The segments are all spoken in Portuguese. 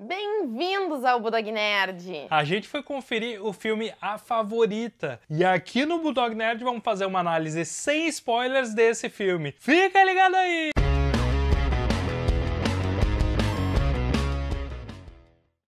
Bem-vindos ao Budog Nerd! A gente foi conferir o filme A Favorita. E aqui no Budog Nerd vamos fazer uma análise sem spoilers desse filme. Fica ligado aí!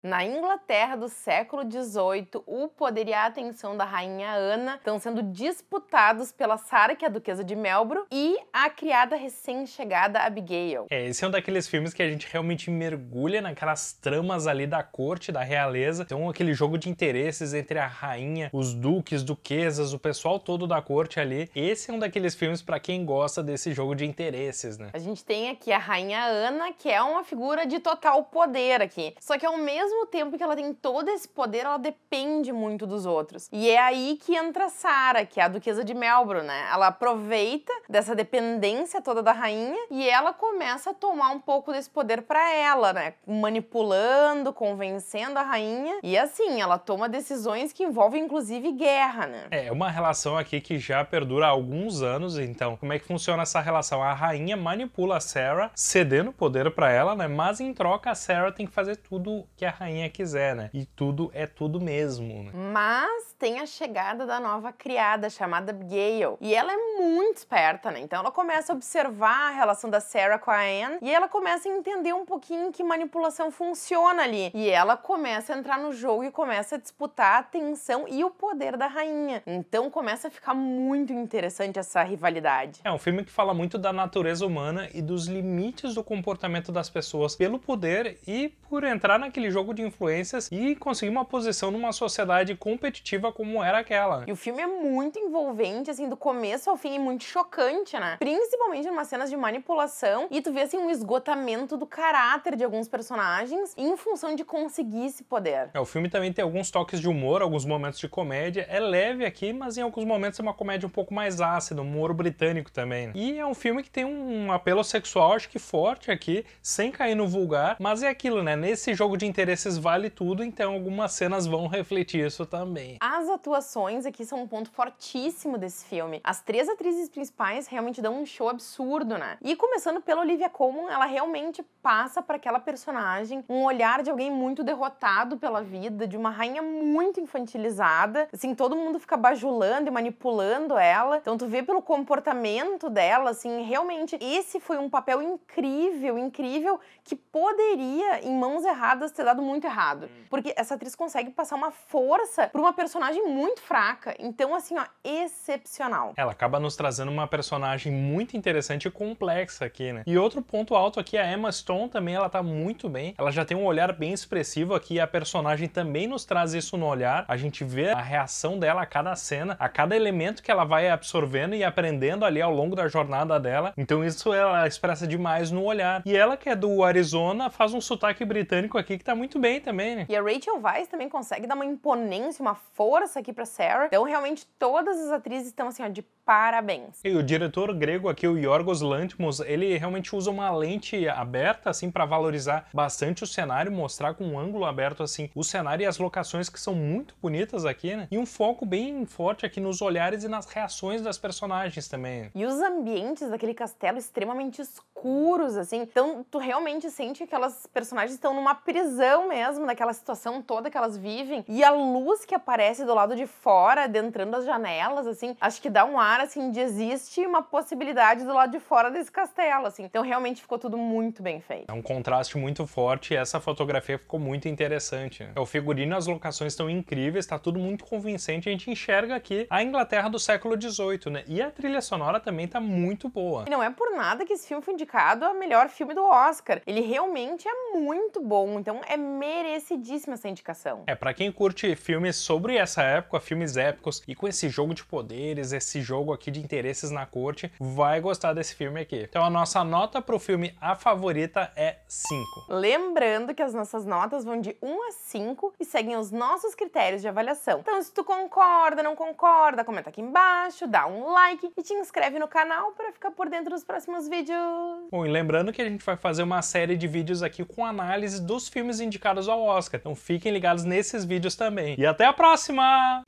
Na Inglaterra do século XVIII, o poder e a atenção da rainha Ana estão sendo disputados pela Sarah, que é a duquesa de Melbourne, e a criada recém-chegada Abigail. É, esse é um daqueles filmes que a gente realmente mergulha naquelas tramas ali da corte, da realeza. Então, aquele jogo de interesses entre a rainha, os duques, duquesas, o pessoal todo da corte ali. Esse é um daqueles filmes para quem gosta desse jogo de interesses, né? A gente tem aqui a rainha Ana, que é uma figura de total poder aqui. Só que ao mesmo mesmo tempo que ela tem todo esse poder, ela depende muito dos outros. E é aí que entra Sarah, que é a duquesa de Melbourne, né? Ela aproveita dessa dependência toda da rainha e ela começa a tomar um pouco desse poder para ela, né? Manipulando, convencendo a rainha. E assim, ela toma decisões que envolvem inclusive guerra, né? É uma relação aqui que já perdura há alguns anos, então como é que funciona essa relação? A rainha manipula a Sarah, cedendo poder para ela, né? Mas em troca a Sarah tem que fazer tudo que a rainha quiser, né? E tudo é tudo mesmo, né? Mas tem a chegada da nova criada chamada Abigail. E ela é muito esperta, né? Então ela começa a observar a relação da Sarah com a Anne e ela começa a entender um pouquinho que manipulação funciona ali. E ela começa a entrar no jogo e começa a disputar a atenção e o poder da rainha. Então começa a ficar muito interessante essa rivalidade. É um filme que fala muito da natureza humana e dos limites do comportamento das pessoas pelo poder e por entrar naquele jogo jogo de influências e conseguir uma posição numa sociedade competitiva como era aquela. E o filme é muito envolvente, assim, do começo ao fim, e muito chocante, né? Principalmente em umas cenas de manipulação, e tu vê, assim, um esgotamento do caráter de alguns personagens em função de conseguir esse poder. É, o filme também tem alguns toques de humor, alguns momentos de comédia. É leve aqui, mas em alguns momentos é uma comédia um pouco mais ácida, um humor britânico também. Né? E é um filme que tem um apelo sexual, acho que forte aqui, sem cair no vulgar, mas é aquilo, né? Nesse jogo de interesse vale tudo, então algumas cenas vão refletir isso também. As atuações aqui são um ponto fortíssimo desse filme. As três atrizes principais realmente dão um show absurdo, né? E começando pela Olivia Colman, ela realmente passa para aquela personagem um olhar de alguém muito derrotado pela vida, de uma rainha muito infantilizada. Assim, todo mundo fica bajulando e manipulando ela. Então tu vê pelo comportamento dela, assim, realmente esse foi um papel incrível, incrível que poderia em mãos erradas ter dado muito errado. Hum. Porque essa atriz consegue passar uma força pra uma personagem muito fraca. Então, assim, ó, excepcional. Ela acaba nos trazendo uma personagem muito interessante e complexa aqui, né? E outro ponto alto aqui, a Emma Stone também, ela tá muito bem. Ela já tem um olhar bem expressivo aqui e a personagem também nos traz isso no olhar. A gente vê a reação dela a cada cena, a cada elemento que ela vai absorvendo e aprendendo ali ao longo da jornada dela. Então isso ela expressa demais no olhar. E ela que é do Arizona, faz um sotaque britânico aqui que tá muito muito bem também, né? E a Rachel Weisz também consegue dar uma imponência, uma força aqui pra Sarah. Então, realmente, todas as atrizes estão assim, ó, de parabéns. E o diretor grego aqui, o Yorgos Lanthimos, ele realmente usa uma lente aberta, assim, para valorizar bastante o cenário, mostrar com um ângulo aberto, assim, o cenário e as locações que são muito bonitas aqui, né? E um foco bem forte aqui nos olhares e nas reações das personagens também. E os ambientes daquele castelo extremamente escuros, assim. Então, tu realmente sente que aquelas personagens estão numa prisão mesmo, daquela situação toda que elas vivem. E a luz que aparece do lado de fora, adentrando as janelas, assim, acho que dá um ar assim de existe uma possibilidade do lado de fora desse castelo, assim. Então realmente ficou tudo muito bem feito. É um contraste muito forte e essa fotografia ficou muito interessante. Né? O figurino, as locações estão incríveis, tá tudo muito convincente. A gente enxerga aqui a Inglaterra do século XVIII, né? E a trilha sonora também tá muito boa. E não é por nada que esse filme foi indicado a melhor filme do Oscar. Ele realmente é muito bom, então é merecidíssima essa indicação. É, para quem curte filmes sobre essa época, filmes épicos e com esse jogo de poderes, esse jogo jogo aqui de interesses na corte vai gostar desse filme aqui. Então a nossa nota pro filme A Favorita é 5. Lembrando que as nossas notas vão de 1 a 5 e seguem os nossos critérios de avaliação. Então se tu concorda, não concorda, comenta aqui embaixo, dá um like e te inscreve no canal para ficar por dentro dos próximos vídeos. Bom, e lembrando que a gente vai fazer uma série de vídeos aqui com análise dos filmes indicados ao Oscar. Então fiquem ligados nesses vídeos também. E até a próxima!